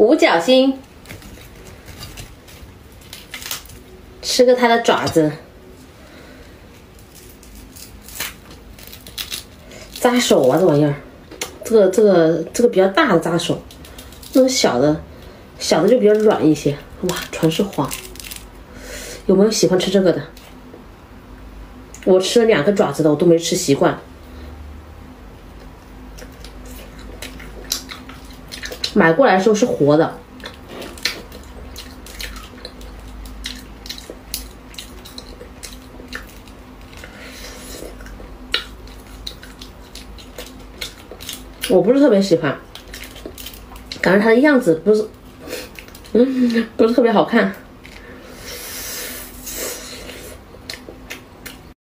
五角星，吃个它的爪子，扎手啊，这玩意儿，这个这个这个比较大的扎手，那种小的，小的就比较软一些。哇，全是黄，有没有喜欢吃这个的？我吃了两个爪子的，我都没吃习惯。买过来的时候是活的，我不是特别喜欢，感觉它的样子不是，嗯，不是特别好看。